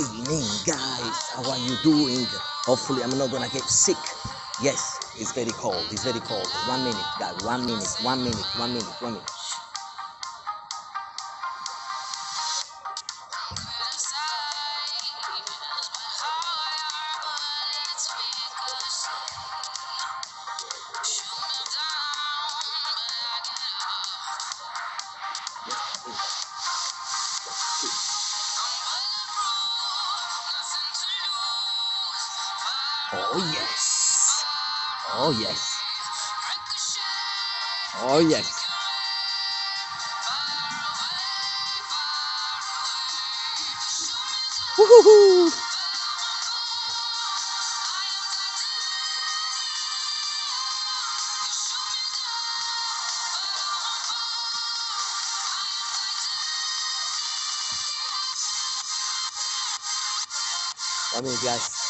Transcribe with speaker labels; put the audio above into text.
Speaker 1: evening, guys. How are you doing? Hopefully, I'm not gonna get sick. Yes, it's very cold. It's very cold. One minute, guys. One minute. One minute. One minute. One minute. Oh yes. Oh yes. Oh yes. Woohoo! One minute, guys.